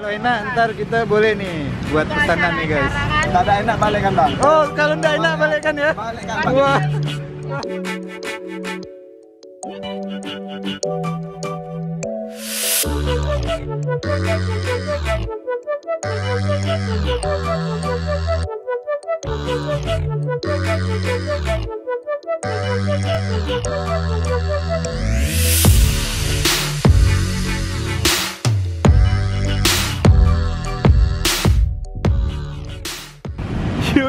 Kalau enak ntar kita boleh nih buat pesanan nih guys. Tak ada enak balik kan bang? Oh kalau nggak enak balik kan ya? Balik kan. Wah.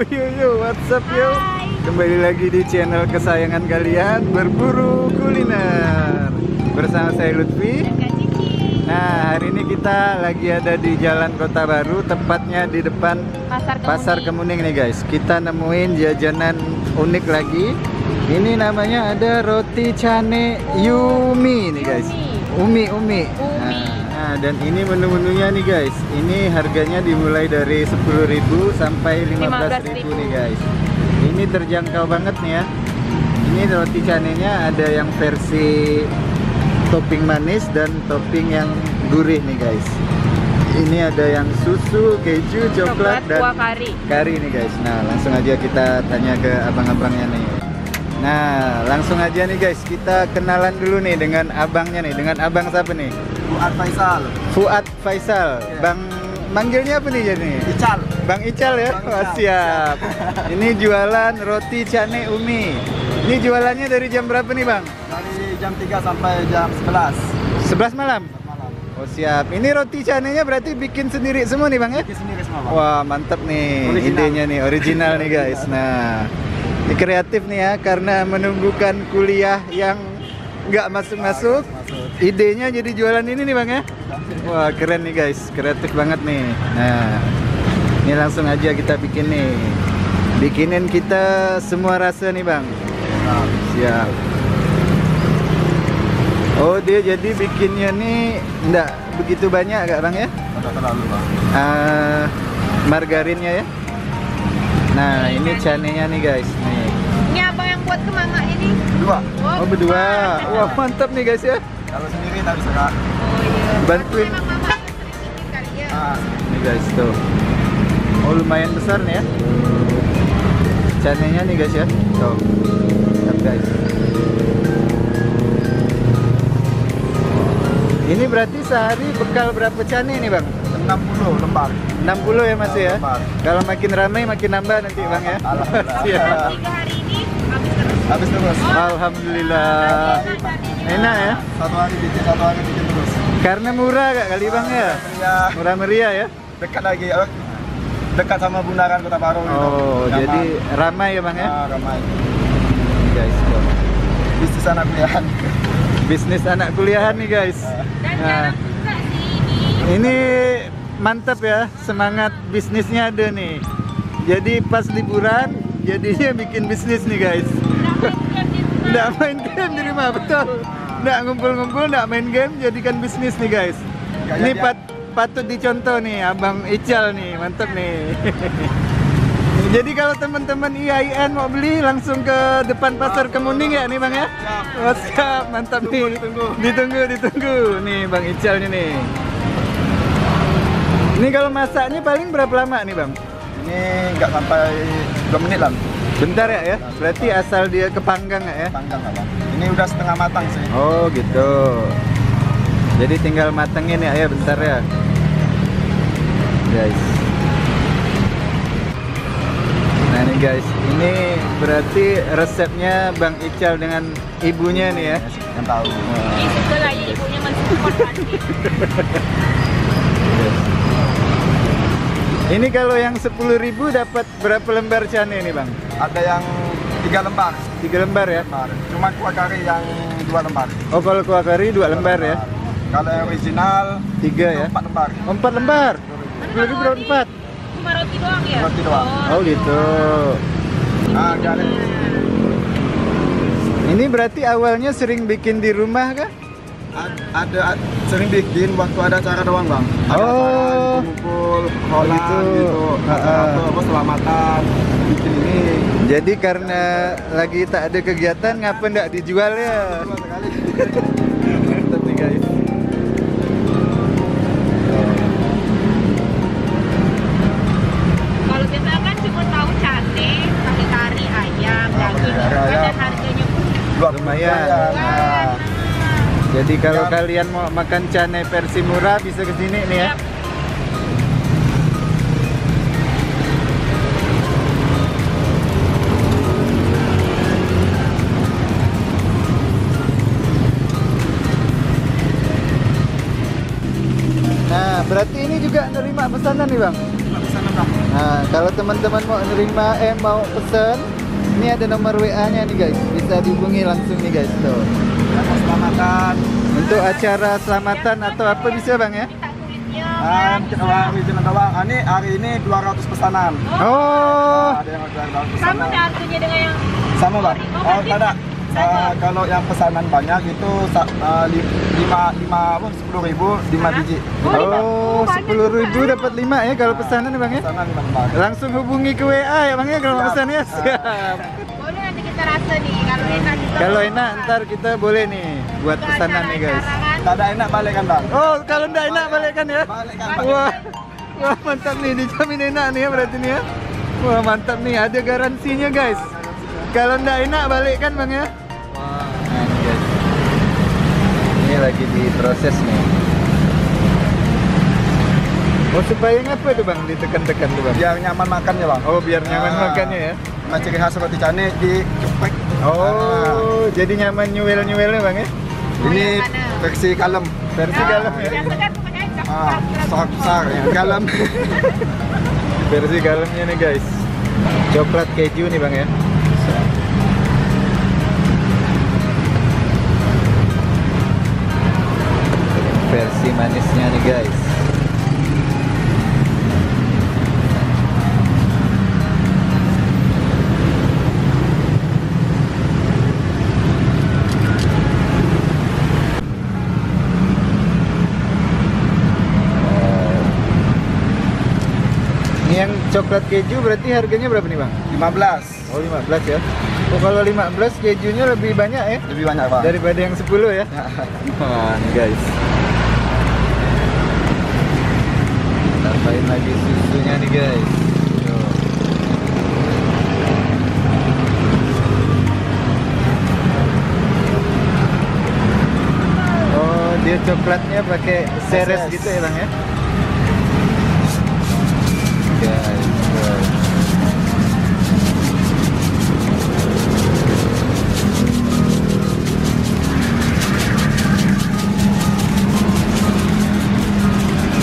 Yo yo yo, what's up yo? Kembali lagi di channel kesayangan kalian Berburu Kuliner. Bersama saya Lutfi. Nah hari ini kita lagi ada di Jalan Kota Baru Tepatnya di depan Pasar Kemuning. Pasar Kemuning nih guys. Kita nemuin jajanan unik lagi Ini namanya ada roti cane Yumi nih guys Umi Umi, Umi. Nah, dan ini menu-menunya nih guys. Ini harganya dimulai dari 10.000 sampai 15.000 nih guys. Ini terjangkau banget nih ya. Ini roti canenya ada yang versi topping manis dan topping yang gurih nih guys. Ini ada yang susu, keju, coklat, Coklat dan kari. kari nih guys. Nah, langsung aja kita tanya ke abang-abangnya nih. Nah, langsung aja nih guys, kita kenalan dulu nih dengan abangnya nih, dengan abang siapa nih? Fuad Faisal. Fuad Faisal. Iya. Bang manggilnya apa nih jadi? Ical. Bang Ical ya? Bang Ical. siap. Ini jualan roti cane Umi. Ini jualannya dari jam berapa nih, Bang? Dari jam 3 sampai jam 11 11 malam. malam. Oh, siap. Ini roti canenya berarti bikin sendiri semua nih, Bang ya? Bikin sendiri semua bang. Wah mantap nih Original. idenya nih original nih guys. Nah kreatif nih ya karena menunggukan kuliah yang nggak masuk-masuk. Masuk. Idenya jadi jualan ini nih bang ya. Wah keren nih guys, kreatif banget nih. Nah ini langsung aja kita bikin nih. Bikinin kita semua rasa nih bang. Siap. Oh dia jadi bikinnya nih nggak begitu banyak gak bang ya? tidak terlalu bang. Eh, margarinnya ya. Nah, ini canenya nih guys. Nih. Ini abang yang buat ke mama ini. Dua. Oh, berdua. Wah, mantap nih guys ya. Kalau sendiri tak bisa kak. Oh iya. Bantuin. Mama kali ya. Ah, Nih guys tuh. Oh, lumayan besar nih ya. Canenya nih guys ya. Tuh. Mantap guys. Ini berarti sehari bekal berapa cane nih, Bang? 60 lembar. 60 ya Mas ya? Lembar. Kalau makin ramai makin nambah nanti, Bang ya. Alhamdulillah. Tiga hari ini habis terus. Habis terus. Alhamdulillah. Enak ya? Satu hari bikin, satu hari bikin terus. Karena murah gak kali bang ya? Ya, Murah meriah ya? dekat lagi. Dekat sama Bundaran Kota Baru. gitu. Oh, Nyaman. jadi ramai ya bang ya? Ah, ramai. Guys. Bisnis anak kuliahan. bisnis anak kuliahan nih guys. Dan Nah, jarang buka sih ini. Mantap ya, semangat bisnisnya ada nih. Jadi pas liburan, jadinya bikin bisnis nih guys. Nggak main game di rumah. betul. Nggak ngumpul-ngumpul, nggak main game, jadikan bisnis nih guys. Ini pat, patut dicontoh nih, abang Ical nih, mantap nih. Jadi kalau teman-teman IAIN mau beli langsung ke depan pasar Kemuning ya nih bang ya? Oh, siap, mantap nih. ditunggu. ditunggu, ditunggu. Nih bang Ical nih. Ini kalau masaknya paling berapa lama nih bang? Ini nggak sampai 2 menit lah. Bentar ya ya. Berarti asal dia kepanggang nggak ya? Panggang lah bang. Ini udah setengah matang sih. Oh gitu. Jadi tinggal matengin ya ya bentar ya. Guys. Nah nih guys, ini berarti resepnya Bang Ical dengan ibunya nih ya. Yang tahu. Ini suka lah ya ibunya mensupport Ini kalau yang 10.000 dapat berapa lembar cane nih Bang? Ada yang tiga lembar. Tiga lembar ya? lembar. Cuma kuah kari yang dua lembar. Oh kalau kuah kari dua lembar ya? Kalau yang original Tiga ya? empat lembar. Oh, empat lembar. 10.000 berapa empat? Cuma roti doang ya? Roti doang. Oh gitu. Nah, jadi Ini berarti awalnya sering bikin di rumah kah? ada sering bikin waktu ada acara doang bang. Ada oh. kumpul kolam gitu, gitu. acara apa selamatan bikin ini. Jadi karena ya. lagi tak ada kegiatan ngapa ndak dijual ya? Tapi guys. Kalau kita kan cuma tahu sate kari ayam daging gitu kan harganya lumayan, lumayan jadi kalau Yap. kalian mau makan cane versi murah bisa ke sini nih ya. Yap. Nah, berarti ini juga nerima pesanan nih, Bang. Pesanan bang. Nah, kalau teman-teman mau nerima eh mau pesen, ini ada nomor WA-nya nih guys. Bisa dihubungi langsung nih guys tuh. Ya, selamatan. Untuk acara selamatan atau apa bisa Bang ya? Ah, kita bang, izin ada bang. Ah, Ini hari ini 200 pesanan. Oh. Ada yang 200 Sama harganya dengan yang Sama bang. Oh, Oh, berarti ada. sama. Ah, kalau yang pesanan banyak itu li- lima lima apa sepuluh ribu lima Hah? biji. Oh, Oh, oh, sepuluh ribu juga. dapat lima ya kalau pesanan nih Bang ya? Pesanan lima bang. Langsung hubungi ke WA ya Bang ya kalau mau Siap. kita rasa nih kalau enak kita Kalau enak ntar kita boleh nih buat Untuk pesanan nih guys. kan. Tak ada enak balik kan bang. Oh, kalau ndak enak balik kan ya? Balik kan. Wah, wah mantap nih dijamin enak nih ya berarti nih ya. Wah mantap nih ada garansinya guys. Kalau ndak enak balik kan bang ya? Wah, nah, ini guys. Ini lagi diproses nih. Oh supaya ngapa tuh bang ditekan-tekan tuh bang? Biar nyaman makannya bang. Oh biar nyaman Ah. makannya ya. Nah, ciri khas roti cane di cepek. Oh jadi nyaman nyuwel-nyuwelnya bang ya? Oh, Ini versi kalem. Versi kalem ya. Ah, sok besar ya. Kalem. Versi galemnya nih guys. Coklat keju nih bang ya. Versi manisnya nih guys. Coklat keju berarti harganya berapa nih bang? 15. Oh 15 ya. Oh kalau 15 kejunya lebih banyak ya Lebih banyak bang. daripada yang 10 ya. Nih guys. Tambahin lagi susunya nih guys. Oh, dia coklatnya pakai seres gitu ya, Bang ya? Guys.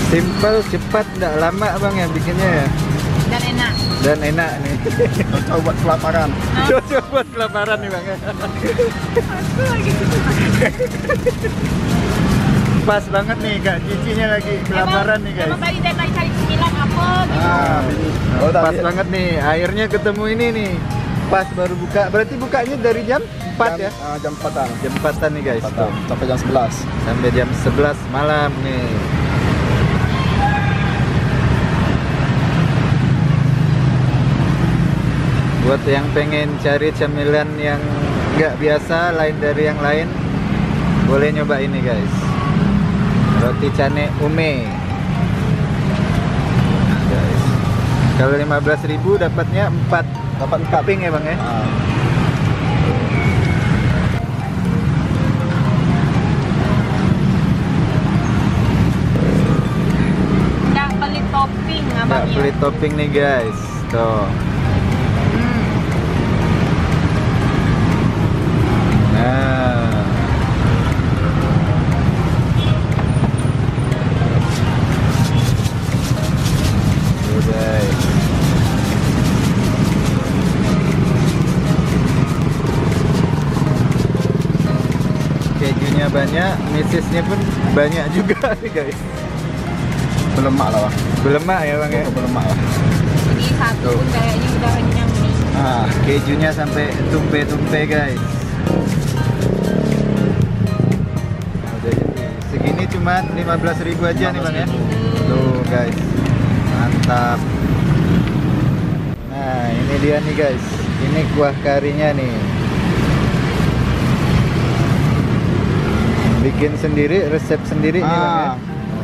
Simple, cepat, tidak lama bang ya bikinnya ya dan enak. Dan enak nih Cocok buat kelaparan. Cocok buat kelaparan nih bang ya Pas banget nih kak, cicinya lagi kelaparan nih guys Emang tadi saya tadi cari cemilan apa gitu. Ah, ini. Oh, Pas tadi- banget nih, airnya ketemu ini nih Pas baru buka, berarti bukanya dari jam 4 ya? Jam, ah, jam 4 Jam 4 nih guys tuh. sampai jam 11. Sampai jam 11 malam nih Buat yang pengen cari camilan yang nggak biasa, lain dari yang lain Boleh nyoba ini guys. Roti cane ume. Guys. Kalau 15.000 dapatnya 4 Dapat keping ya bang ya? Ah, Nggak beli topping Nggak abangnya. beli topping nih guys. Tuh Banyak, misisnya pun banyak juga nih guys. Belemak lah bang. Belemak ya bang ya. Oh, belemak lah. Ini satu pun kayaknya udah kenyang nih. Ah, kejunya sampai tumpe-tumpe guys. Udah jadi. Segini cuma 15.000 aja nih bang ya. Tuh guys, mantap. Nah ini dia nih guys. Ini kuah karinya nih. Bikin sendiri, resep sendiri nih bang ya. Ah,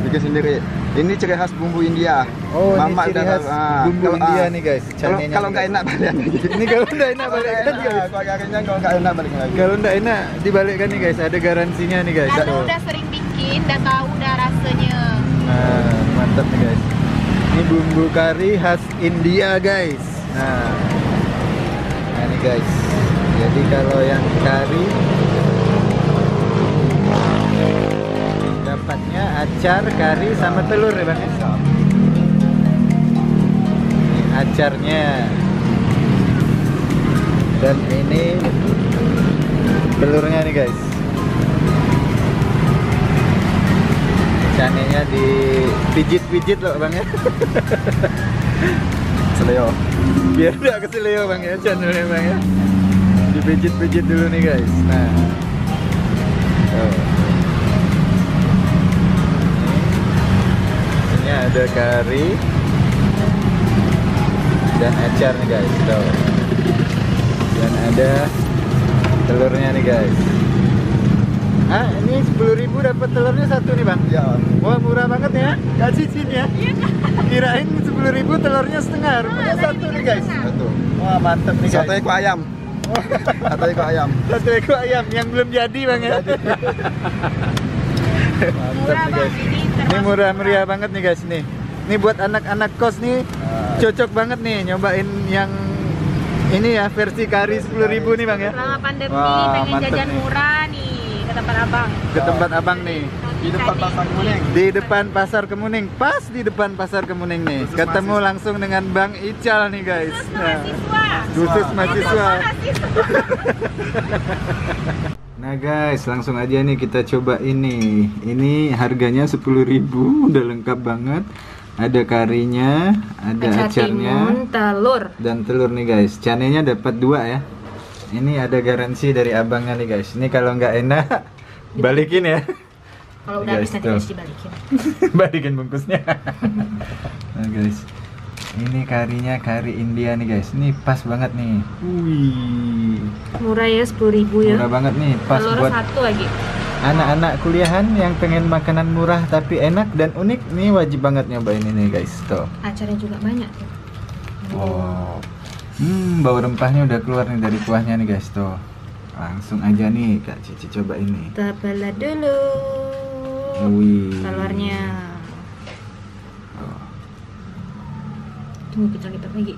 bikin sendiri. Ini ciri khas bumbu India. Oh, Mama ini ciri khas tahu. Ah, bumbu kalau- India ah, nih guys. Kalau kalau nih, nggak enak balik aja. Ini kalau nggak enak balik guys. kalau nggak kenyang, kalau nggak enak balik lagi. Kalau nggak enak dibalikkan nih guys. Ada garansinya nih guys. Kalau udah sering bikin, udah tahu udah rasanya. Nah, mantap nih guys. Ini bumbu kari khas India guys. Nah, nah ini guys. Jadi kalau yang kari acar, kari sama telur ya bang. ya? Ini acarnya. Dan ini telurnya nih guys. Canenya dipijit-pijit loh bang ya Seleo. Biar tidak keselio bang ya channelnya bang ya Dipijit-pijit dulu nih guys Nah Tuh. Ada kari Dan acar nih guys. Tuh. Dan ada telurnya nih guys. Ah ini 10.000 dapat telurnya satu nih bang. Ya. Wah murah banget ya, gak cicin ya. Kirain 10.000 telurnya setengah, rupanya satu nih guys. Betul. Wah mantep nih Satu guys. ekor ayam. Satu ekor ayam. Satu ekor ayam yang belum jadi bang ya Mantap Murah nih guys ini murah meriah banget nih guys nih Ini buat anak-anak kos nih Ah. Cocok banget nih nyobain yang ini ya versi kari 10.000 nih bang ya Selama pandemi Wah, pengen jajan nih. murah nih ke tempat abang. Ke tempat abang nih Di depan pasar kuning. di depan pasar Kemuning pas di depan pasar Kemuning nih Khusus ketemu mahasiswa. langsung dengan Bang Ical nih guys Khusus nah, mahasiswa. khusus mahasiswa Mahasiswa. nah guys langsung aja nih kita coba ini. Ini harganya 10.000 udah lengkap banget. Ada karinya ada acarnya Timun, telur. dan telur nih guys. Canenya dapat dua ya. Ini ada garansi dari abangnya nih guys. Ini kalau nggak enak balikin ya. Kalau udah Guys, habis nanti tuh. harus dibalikin. balikin bungkusnya. Nah guys ini karinya kari India nih guys ini pas banget nih wih Murah ya 10.000 ribu ya. murah banget nih pas Telur buat satu lagi. anak-anak kuliahan yang pengen makanan murah tapi enak dan unik nih wajib banget nyobain ini guys tuh Acaranya juga banyak tuh. wow hmm bau rempahnya udah keluar nih dari kuahnya nih guys tuh langsung aja nih kak Cici coba ini Kita dulu. wih Telurnya. Tuh. Tunggu kita lipat lagi.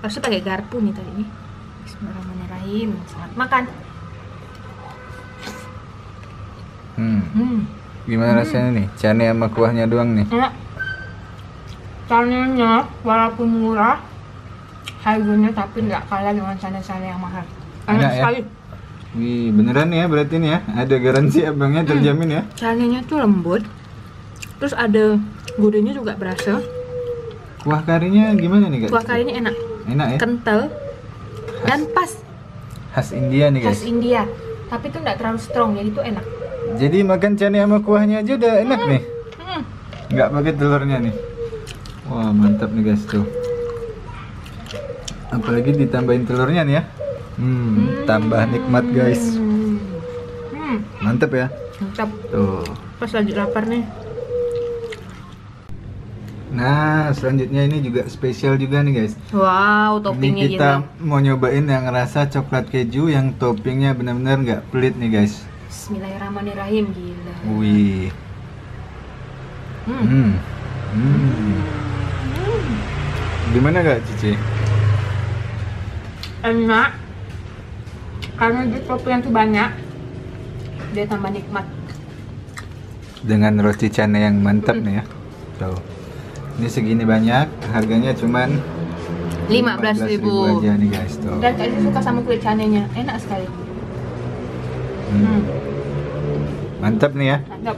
Harusnya pakai garpu nih tadi nih. Bismillahirrahmanirrahim. Selamat makan. hmm Hmm. gimana rasanya nih cane sama kuahnya doang nih Enak. Canenya walaupun murah, harganya tapi nggak kalah dengan cane-cane yang mahal. Enak Enak ya? sekali. Wih, beneran ya berarti nih ya? Ada garansi abangnya terjamin ya? Canenya tuh lembut. Terus ada gurihnya juga berasa. Kuah karinya gimana nih guys? Kuah kari ini enak, Enak ya? kental dan pas Khas India nih guys. khas India. Tapi tuh nggak terlalu strong, jadi tuh enak. Jadi makan cane sama kuahnya aja udah enak nih. Hmm. Nggak pakai telurnya nih. Wah mantap nih guys tuh. Apalagi ditambahin telurnya nih ya. Hmm, tambah nikmat guys. Hmm. Hmm. Mantep ya. Mantap. Tuh. Pas lagi lapar nih. Nah, selanjutnya ini juga spesial juga nih guys. Wow, toppingnya ini kita gila. mau nyobain yang rasa coklat keju yang toppingnya benar-benar nggak pelit nih guys. Bismillahirrahmanirrahim gila. Wih. Hmm. Hmm. Hmm. Gimana gak Cici? Enak. Karena dia topping tuh banyak. Dia tambah nikmat. Dengan roti cane yang mantap nih ya. Tuh. Ini segini banyak, harganya cuman 15.000 aja nih guys tuh. Dan kayaknya suka sama kulit canenya. Enak sekali. Hmm. Hmm. Mantap nih ya. Mantap.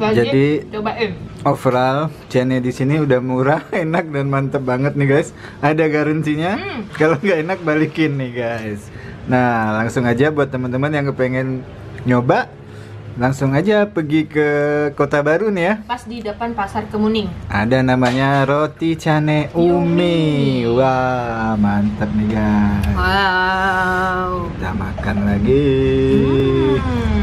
Jadi- cobain. Overall, cane di sini udah murah, enak dan mantep banget nih guys. Ada garansinya. Hmm. Kalau nggak enak balikin nih guys. Nah, langsung aja buat teman-teman yang kepengen nyoba, langsung aja pergi ke Kota Baru nih ya. Pas di depan pasar Kemuning. Ada namanya roti cane umi. Wah, mantap nih guys. Wow. Kita makan lagi. Hmm.